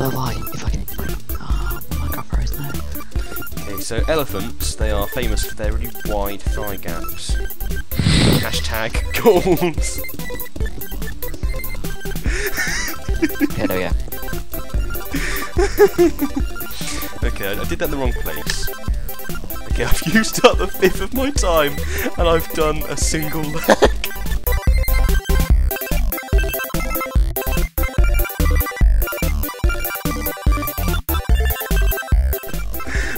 apparently. So have I, if I can. Oh, my God, froze now. Okay, so elephants, they are famous for their really wide thigh gaps. Hashtag goals. Okay, there we go. Okay, I, I did that in the wrong place. Okay, I've used up a fifth of my time, and I've done a single leg.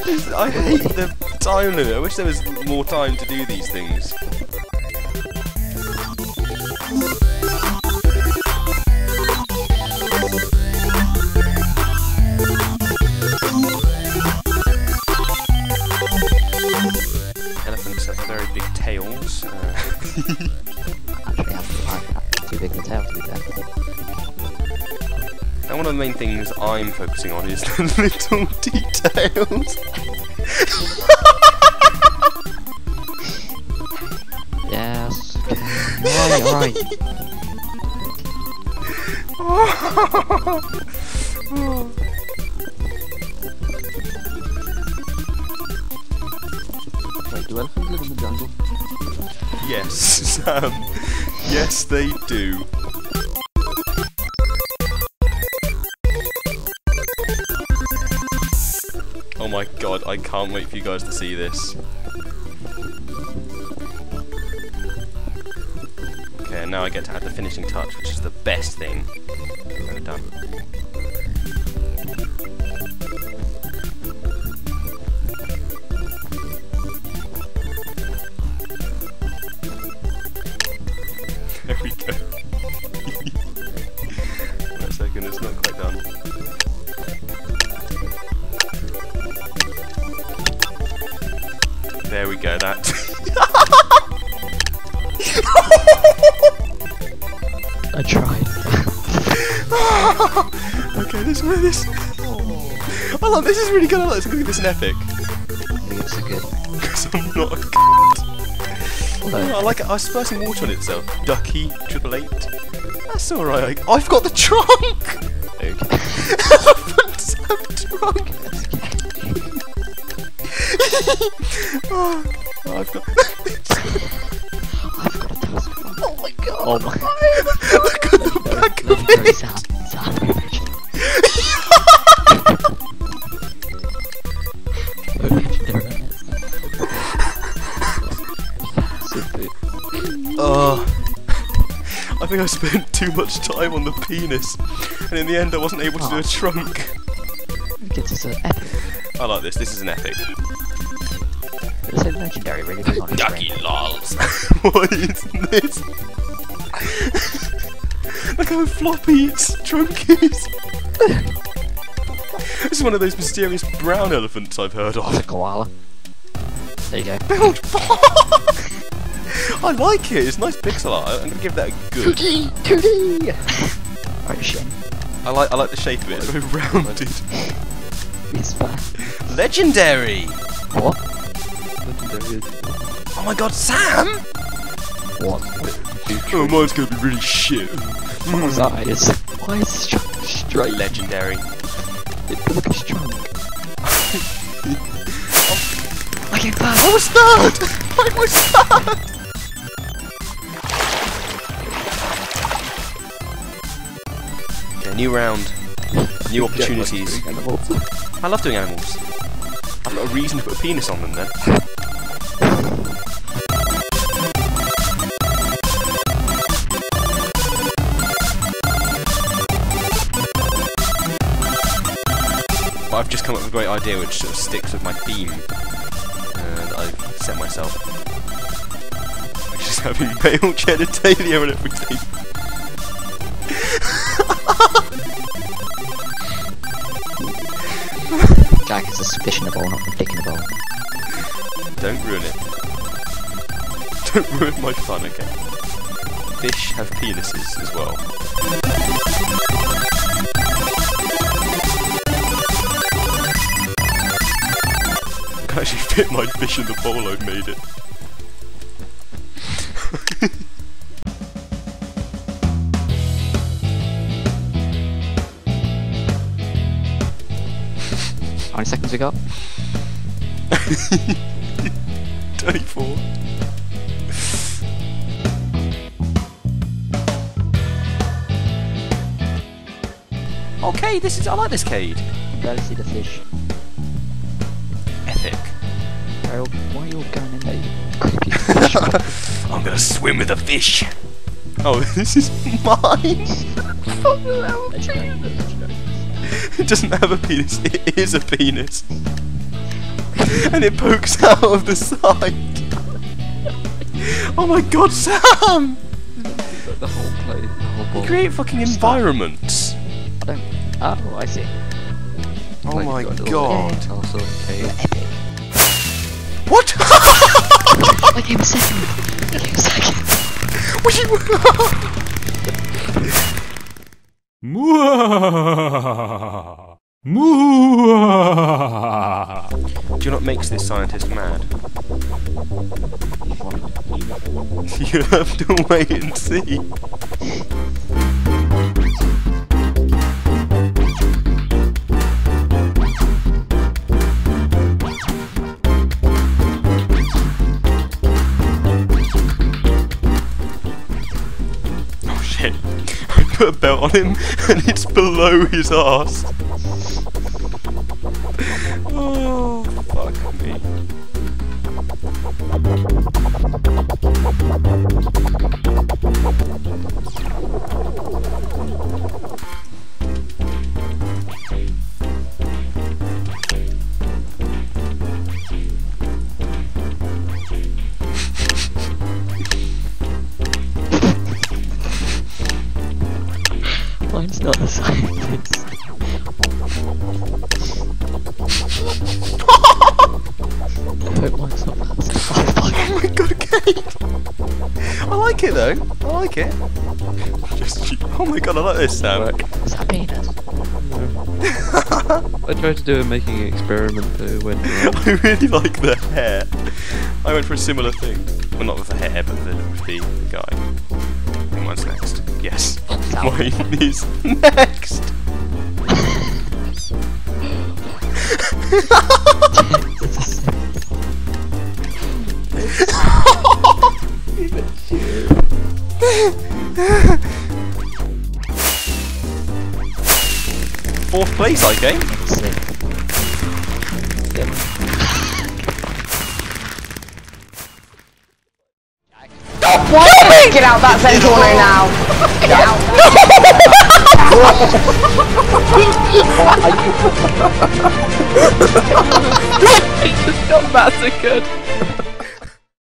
I hate the time limit. I wish there was more time to do these things. Elephants have very big tails. Uh, Actually, I've, I've too big a tail to be fair. and one of the main things I'm focusing on is the little details. Yes. Okay. Alright, alright. Wait, do elephants live in the jungle? Yes, Sam. Um, yes, they do. My god, I can't wait for you guys to see this. Okay, now I get to add the finishing touch, which is the best thing I've ever done. There we go, that. I tried. okay, this way, this. I love this is really good. I like this. I'm this an epic. I think it's a good. Because I'm not a c- Although, I like it. I was splashing water on itself. Ducky, triple eight. That's alright. I've got the trunk! okay. Have trunk! oh, I've got. I've got a task. oh my god! Oh my. Look at the Very, back very, of very it! sad. Sad. Oh. I think I spent too much time on the penis, and in the end, I wasn't able to do Oh. a ah. trunk. Gets us an epic. I like this. This is an epic. It's so legendary, really big on its Ducky range. lols. what is this? Look how floppy its trunk is. this is one of those mysterious brown elephants I've heard It's a koala. There you go. Oh, Build I like it. It's nice pixel art. I'm gonna give that a good. Tootie! Tootie! Right, shit. I like. I like the shape of it. It's very rounded. It's bad. Legendary. What? Legendary is Oh my God, Sam. What? Oh, mine's gonna be really shit. What was that? It's, why is this trunk straight? Legendary. It, look at his trunk. I came back! I was third. I was third. Okay, new round. New opportunities. I love doing animals. I've got a reason to put a penis on them then. Just come up with a great idea which sort of sticks with my theme. Uh, and I've set myself. Which is having male genitalia and everything. Jack is a fish in a bowl, not a dick in a bowl. Don't ruin it. Don't ruin my fun, okay? Fish have penises as well. Can actually my fish in the bowl I've made it. How many seconds we got? 24. Okay, this is I like this Kade. Barely see the fish. Ariel, why are you going in there? Creepy fish. I'm gonna swim with a fish. Oh, this is mine. it doesn't have a penis. It is a penis, and it pokes out of the side. Oh my God, Sam! The whole play, the whole ball. Create fucking environments. Don't. Oh, I see. Oh Like, my you've got a little God. I came second. I came second. what you? Mwah! Mwah! Do not makes this scientist mad. you have to wait and see. A belt on him and it's below his ass. Oh, fuck me. Not the scientist. I hope mine's not that. Oh. Oh my god, Kade! I like it though. I like it. Just, oh my god, I like this Sam. Is that penis? I tried to do a making experiment though when I really like the hair. I went for a similar thing. Well, not with the hair, but the, with the, the guy. I think mine's next. Yes. Mine is next. Fourth place, I game. Sick. Get out that centre corner now. Get out. just got massacred.